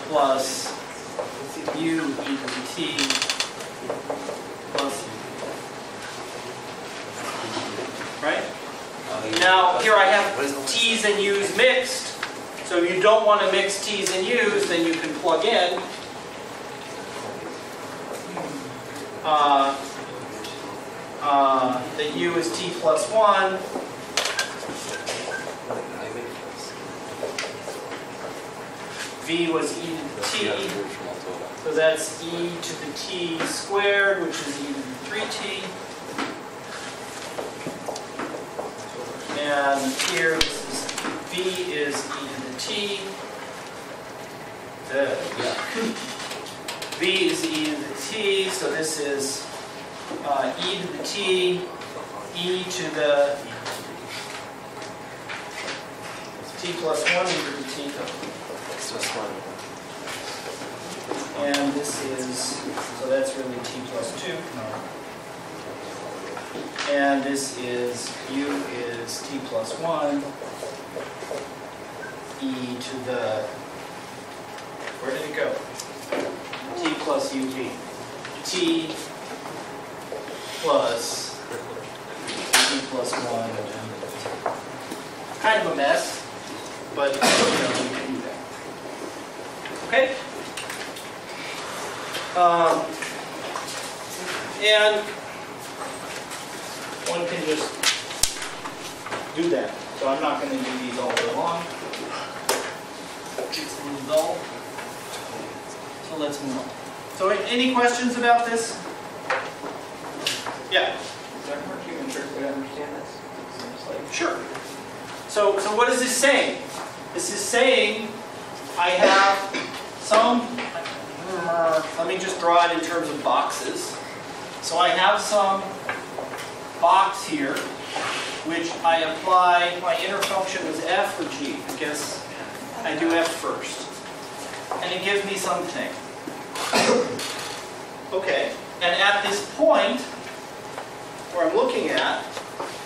plus U e to T plus, u? right? Now, here I have T's and U's mixed, so if you don't want to mix T's and U's, then you can plug in. Uh, uh, that U is T plus 1, v was e to t. So that's e to the t squared, which is e to the 3t. And here, this is v is e to the t. Uh, yeah. v is e to the t, so this is uh, e to the t, e to the t plus 1 e to the t. And this is, so that's really t plus 2. And this is, u is t plus 1, e to the, where did it go? t plus uv. t plus t plus 1. Kind of a mess, but you know, we can do that. Okay? Um, and one can just do that. So I'm not going to do these all day long. It's a little dull. So let's move on. So any questions about this? Yeah, Does that work? You interested to understand this? Seems like sure. So, so what is this saying? This is saying I have some, let me just draw it in terms of boxes. So I have some box here, which I apply, my inner function is f or g. I guess I do f first. And it gives me something. Okay, and at this point, where I'm looking at,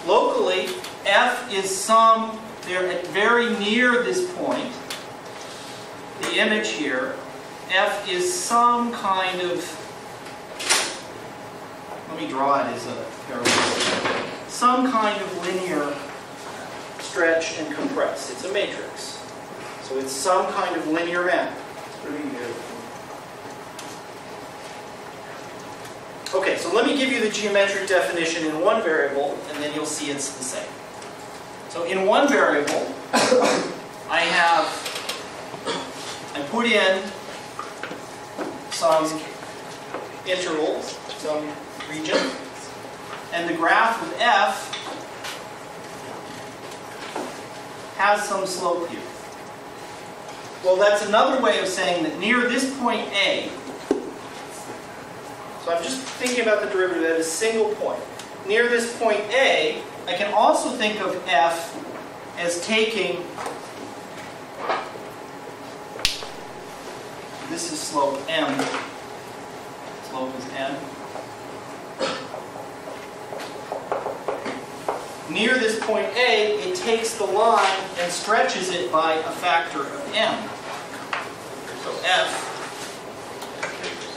locally, f is some, they're very near this point, the image here, f is some kind of, let me draw it as a parallel, some kind of linear stretch and compress. It's a matrix. So it's some kind of linear map. Okay, so let me give you the geometric definition in one variable, and then you'll see it's the same. So in one variable, I have, I put in some interval, some region, and the graph of f has some slope here. Well, that's another way of saying that near this point A, so I'm just thinking about the derivative at a single point. Near this point A, I can also think of f as taking, this is slope m, slope is m. Near this point A, it takes the line and stretches it by a factor of m. So f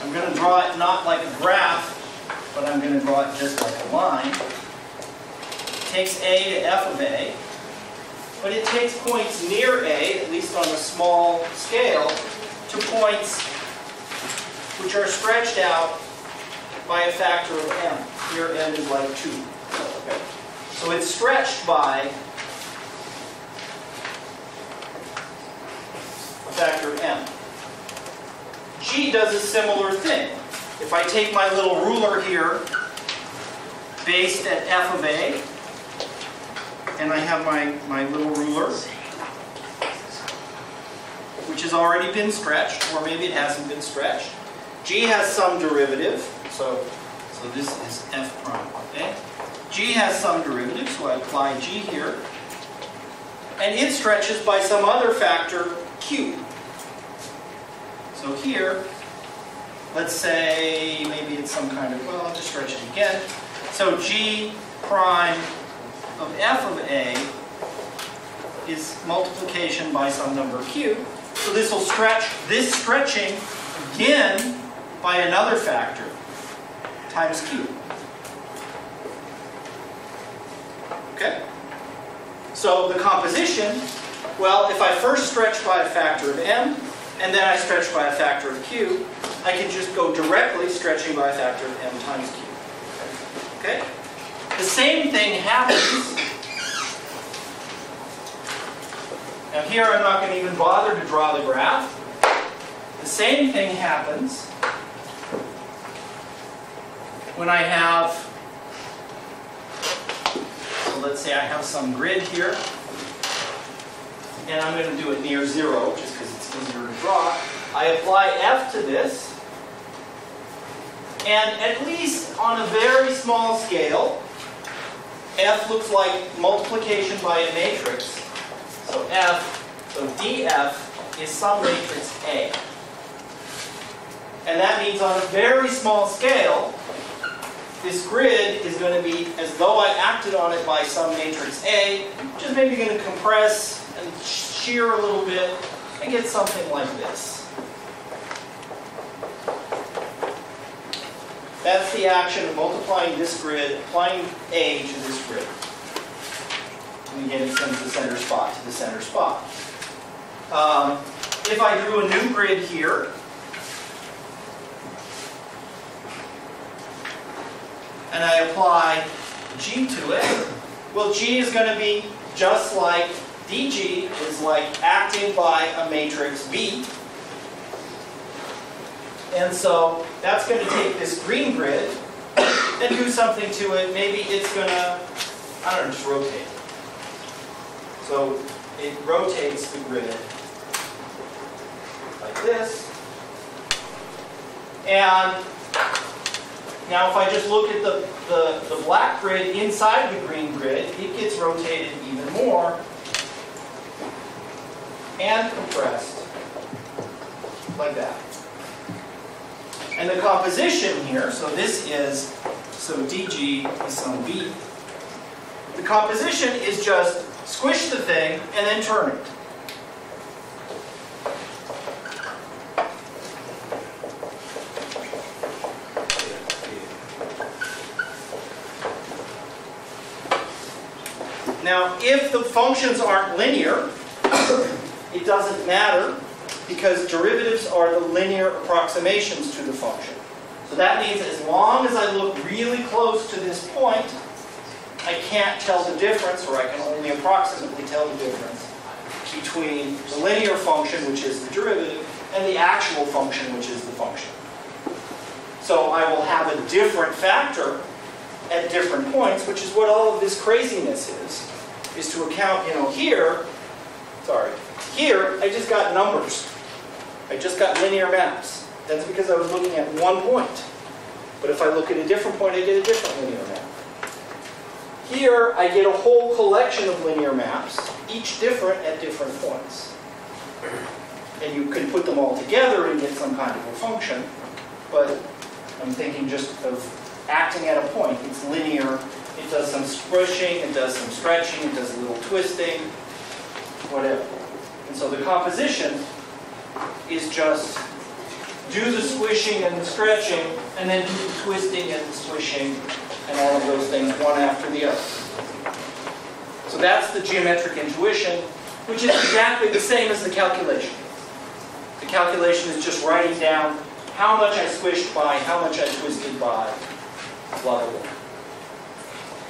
I'm going to draw it not like a graph, but I'm going to draw it just like a line. It takes A to F of A, but it takes points near A, at least on a small scale, to points which are stretched out by a factor of M. Here M is like 2. Okay. So it's stretched by a factor of M. G does a similar thing. If I take my little ruler here, based at f of a, and I have my, my little ruler, which has already been stretched, or maybe it hasn't been stretched. G has some derivative, so, so this is f prime, okay? G has some derivative, so I apply G here. And it stretches by some other factor, q. So here, let's say maybe it's some kind of, well, I'll just stretch it again. So G prime of f of A is multiplication by some number q. So this will stretch, this stretching again by another factor times q. Okay? So the composition, well, if I first stretch by a factor of m, and then I stretch by a factor of q, I can just go directly stretching by a factor of m times q. Okay? The same thing happens. Now here I'm not going to even bother to draw the graph. The same thing happens when I have, so let's say I have some grid here, and I'm going to do it near zero, just because it's easier to draw. I apply F to this, and at least on a very small scale, F looks like multiplication by a matrix. So F, so DF is some matrix A. And that means on a very small scale, this grid is going to be as though I acted on it by some matrix A, just maybe going to compress and shear a little bit and get something like this. That's the action of multiplying this grid, applying A to this grid. And again, sends the center spot to the center spot. Um, if I drew a new grid here, and I apply G to it, well, G is going to be just like DG is like acting by a matrix B. And so that's going to take this green grid and do something to it. Maybe it's going to, I don't know, just rotate. So it rotates the grid like this. And now if I just look at the, the, the black grid inside the green grid, it gets rotated even more and compressed like that. And the composition here, so this is, so DG is some B. The composition is just squish the thing and then turn it. Now, if the functions aren't linear, it doesn't matter because derivatives are the linear approximations to the function. So that means as long as I look really close to this point, I can't tell the difference, or I can only approximately tell the difference between the linear function, which is the derivative, and the actual function, which is the function. So I will have a different factor at different points, which is what all of this craziness is, is to account, you know, here, sorry, here I just got numbers. I just got linear maps. That's because I was looking at one point. But if I look at a different point, I get a different linear map. Here, I get a whole collection of linear maps, each different at different points. And you can put them all together and get some kind of a function, but I'm thinking just of acting at a point. It's linear, it does some squishing, it does some stretching, it does a little twisting, whatever. And so the composition is just do the squishing and the stretching, and then do the twisting and the swishing, and all of those things one after the other. So that's the geometric intuition, which is exactly the same as the calculation. The calculation is just writing down how much I squished by, how much I twisted by, blah, blah, blah.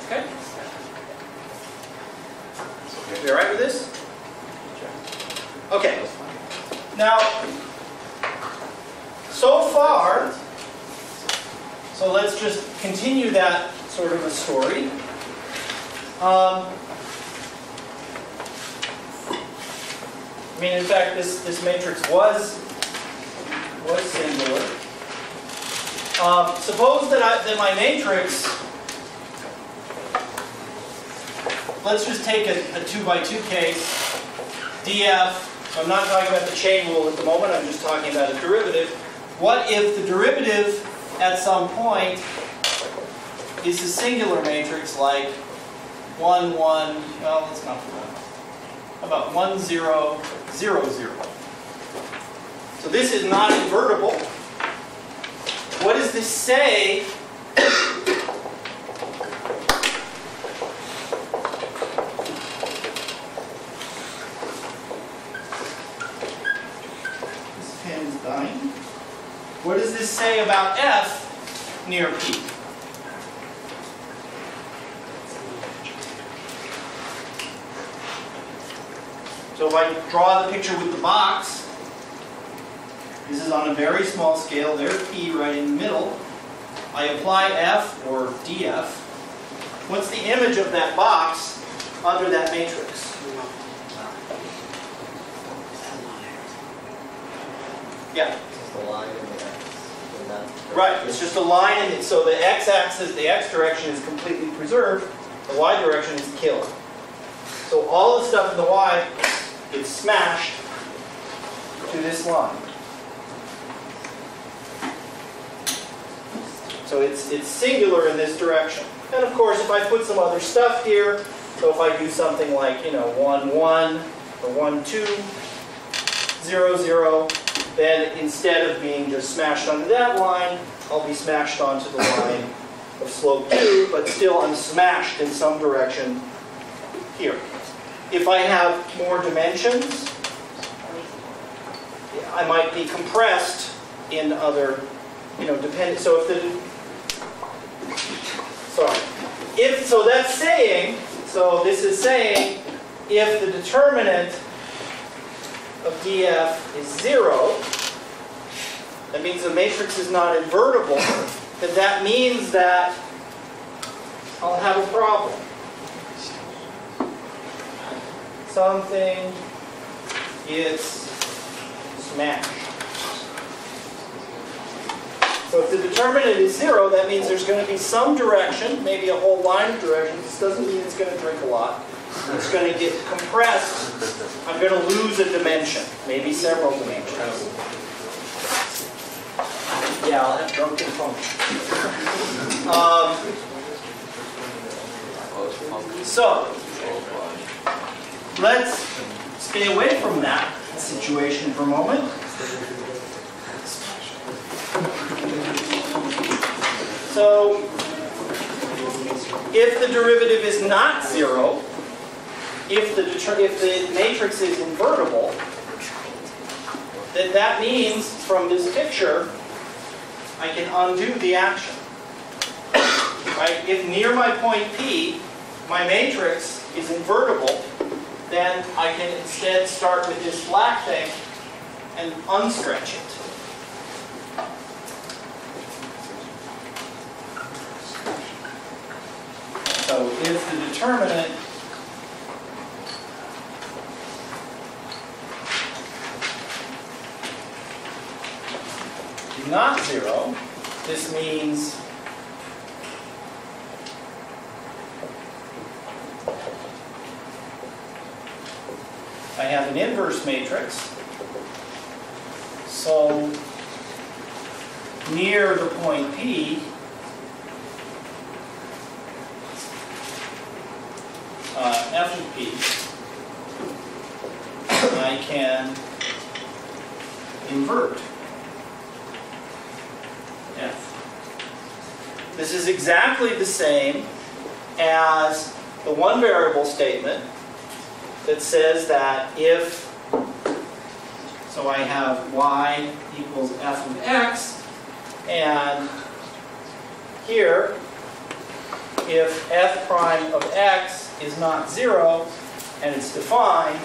Okay? You all right with this? Okay. Now, so far, so let's just continue that sort of a story. Um, I mean, in fact, this, this matrix was, was singular. Um, suppose that, I, that my matrix, let's just take a, a 2 by 2 case, df, so I'm not talking about the chain rule at the moment, I'm just talking about a derivative. What if the derivative at some point is a singular matrix like 1, 1, well, let's not do that. About 1, 0, 0, 0? So this is not invertible. What does this say This pen is dying. Say about F near P? So if I draw the picture with the box, This is on a very small scale, there's P right in the middle. I apply F or DF. What's the image of that box under that matrix? Yeah. That's. Right, it's just a line, so the x-axis, the x direction is completely preserved, the y direction is killed. So all the stuff in the y gets smashed to this line. So it's, it's singular in this direction. And of course, if I put some other stuff here, so if I do something like, you know, 1, 1, or 1, 2, 0, 0, then instead of being just smashed onto that line, I'll be smashed onto the line of slope 2, but still I'm smashed in some direction here. If I have more dimensions, I might be compressed in other, you know, depend, so if the, sorry. If, so that's saying, so this is saying, if the determinant of df is zero, that means the matrix is not invertible, then that means that I'll have a problem. Something is smashed. So if the determinant is zero, that means there's going to be some direction, maybe a whole line of directions. This doesn't mean it's going to drink a lot. It's going to get compressed. I'm going to lose a dimension, maybe several dimensions. Yeah, I'll have drunken function. Um, so, let's stay away from that situation for a moment. So, if the derivative is not zero, if the, if the matrix is invertible, then that means from this picture, I can undo the action. Right? If near my point P, my matrix is invertible, then I can instead start with this black thing and unstretch it. So if the determinant not zero, this means I have an inverse matrix. So near the point P, uh, f of P, I can invert f. This is exactly the same as the one variable statement that says that if, so I have y equals f of x, and here, if f prime of x is not zero, and it's defined,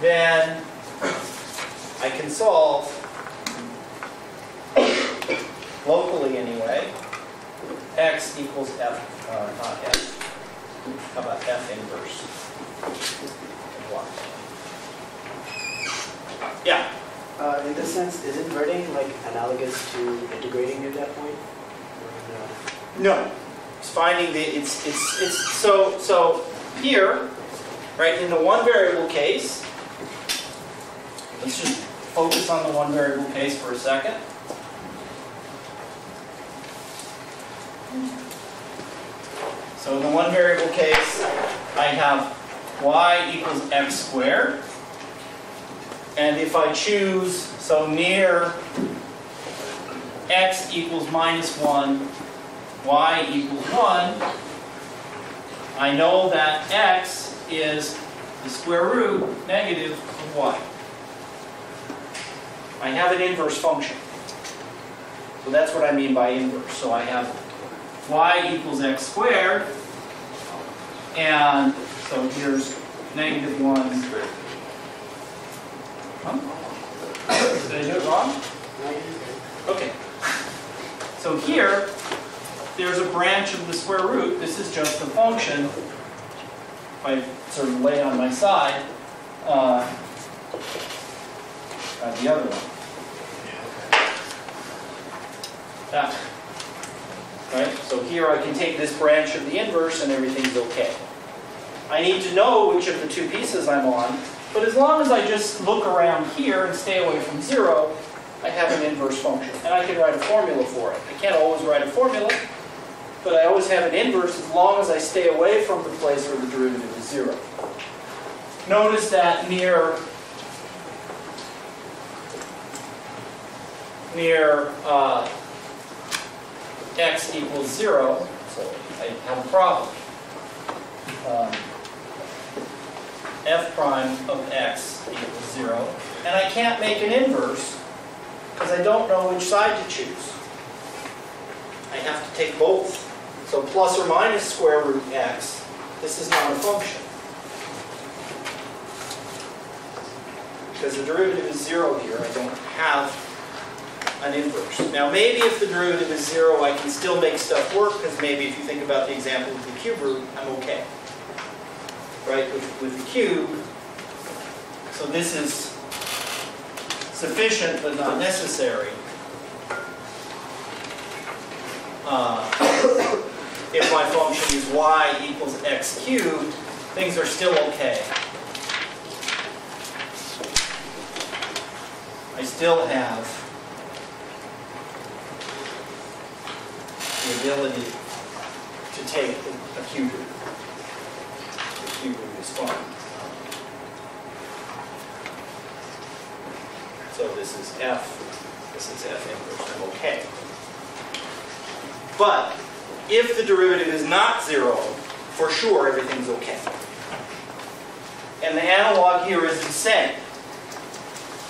then I can solve, locally anyway, x equals f, uh, not f. How about f inverse? Yeah, Uh, in this sense, is inverting like analogous to integrating at that point? No? no. It's finding the, it's, it's, it's, so, so here, right, in the one variable case, let's just focus on the one variable case for a second. So in the one variable case, I have y equals x squared. And if I choose, so near x equals minus 1, y equals 1, I know that x is the square root negative of y. I have an inverse function. So that's what I mean by inverse. So I have y equals x squared, and so here's negative 1. Huh? Did I do it wrong? Okay. So here, there's a branch of the square root. This is just a function. If I sort of lay on my side, uh, the other one. That. Right, so here I can take this branch of the inverse and everything's okay. I need to know which of the two pieces I'm on, but as long as I just look around here and stay away from zero, I have an inverse function, and I can write a formula for it. I can't always write a formula, but I always have an inverse as long as I stay away from the place where the derivative is zero. Notice that near near uh, x equals zero, so I have a problem. Um, f prime of x equals zero, and I can't make an inverse because I don't know which side to choose. I have to take both. So plus or minus square root x, this is not a function. Because the derivative is zero here, I don't have an inverse. Now maybe if the derivative is zero, I can still make stuff work, because maybe if you think about the example with the cube root, I'm okay. Right, with, with the cube, so this is sufficient but not necessary. Uh, If my function is y equals x cubed, things are still okay. I still have the ability to take a cube root is fine. So this is f, this is f inverse, I'm okay. But if the derivative is not zero, for sure everything's okay. And the analog here is the same.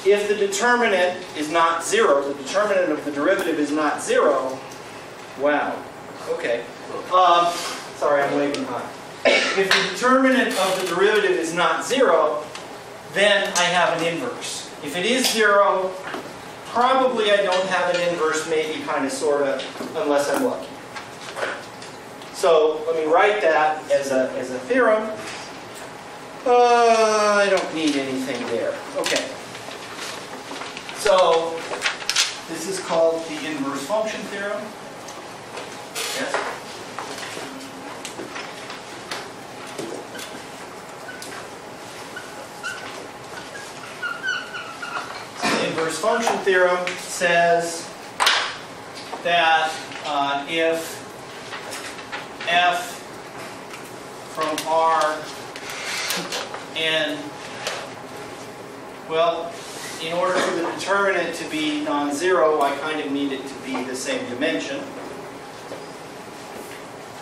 If the determinant is not zero, the determinant of the derivative is not zero, wow, okay. Um, sorry, I'm waving high. If the determinant of the derivative is not zero, then I have an inverse. If it is zero, probably I don't have an inverse, maybe kind of, sort of, unless I'm lucky. So let me write that as a, as a theorem. Uh, I don't need anything there. Okay. So this is called the inverse function theorem. Yes? So inverse function theorem says that uh, if f from R and, well, in order for the determinant to be non-zero, I kind of need it to be the same dimension.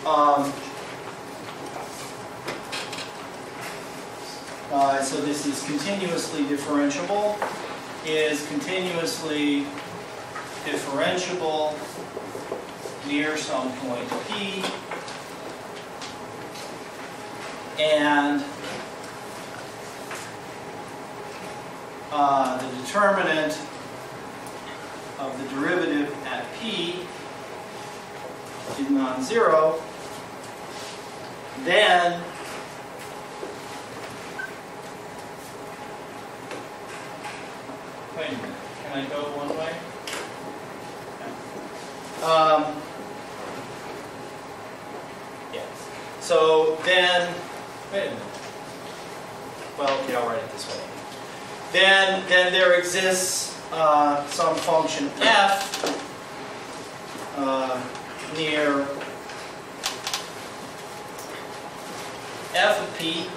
Um, uh, so this is continuously differentiable, is continuously differentiable near some point P, and uh, the determinant of the derivative at P is non-zero, then wait a minute, can I go one way? Um, yeah. So then, wait a minute. Well, okay, I'll write it this way. Then, then there exists uh, some function f uh, near f of p.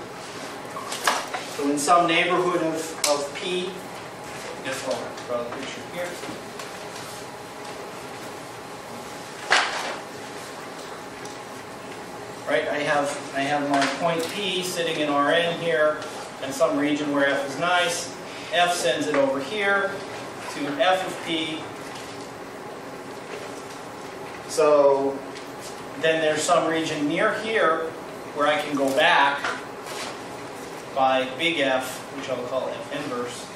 So in some neighborhood of, of p, I guess I'll draw the picture here. right? I have, I have my point P sitting in Rn here, in some region where f is nice. F sends it over here to f of P. So then there's some region near here where I can go back by big F, which I'll call F inverse.